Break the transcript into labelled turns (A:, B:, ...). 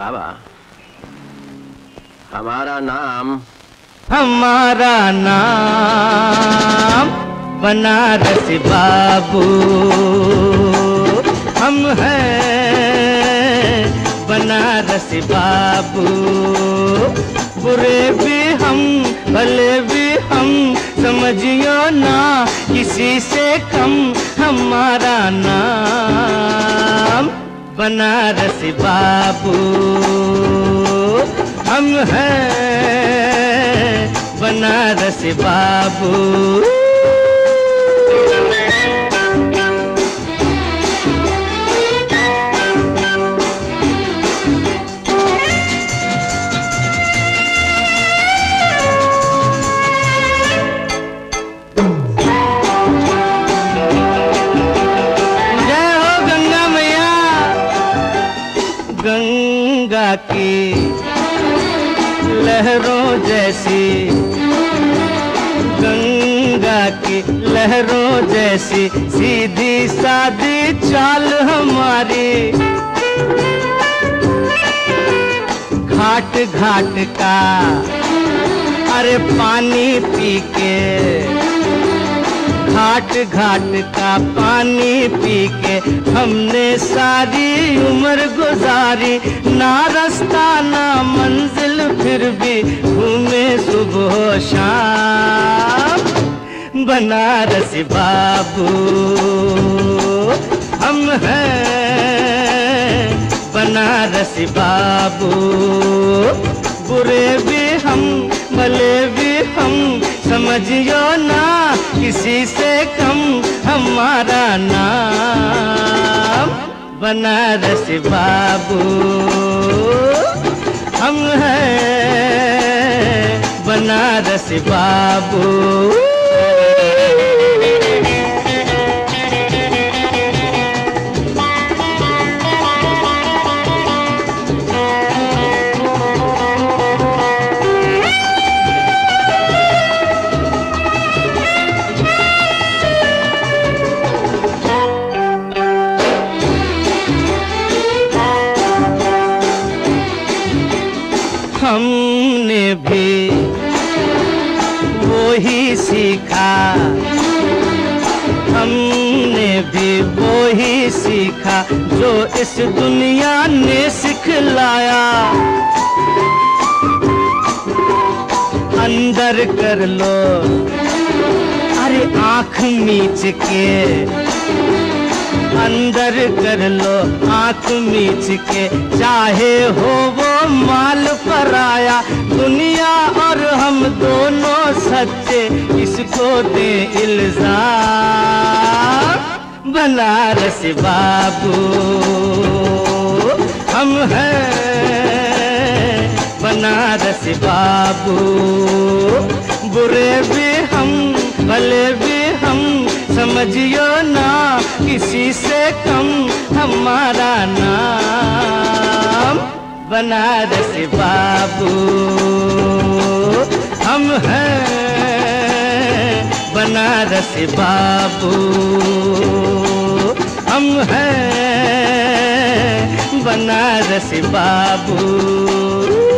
A: बाबा। हमारा नाम
B: हमारा नाम बनारस बाबू। हम हैं बनारस बाबू। बुरे भी हम, भले भी हम, समझियो ना किसी से कम। हमारा नाम बनारस बाबू। हम हैं बनारस बाबू। गंगा की लहरों जैसी, गंगा की लहरों जैसी, सीधी सादी चाल हमारी। घाट घाट का, अरे पानी पी के घाट घाट का पानी पी के हमने सारी उम्र गुजारी। ना रास्ता, ना मंजिल, फिर भी घूमे सुबह शाम। बनारस बाबू, हम हैं बनारस बाबू। बुरे भी हम भले भी हम, समझियो से कम हमारा नाम बनारस बाबू हम हैं बनारस बाबू। हमने भी वो ही सीखा। हमने भी वो ही सीखा जो इस दुनिया ने सिखलाया। अंदर कर लो। अरे आँख नीच के अंदर कर लो आँख मीच के। चाहे हो वो माल पर आया दुनिया और हम दोनों सच्चे। इसको दे इल्ज़ाम, बनारस बाबू। हम हैं बनारस बाबू। बुरे भी हम, भले भी समझियो ना, किसी से कम हमारा नाम। बनारस बाबू, हम हैं बनारस बाबू। हम हैं बनारस बाबू।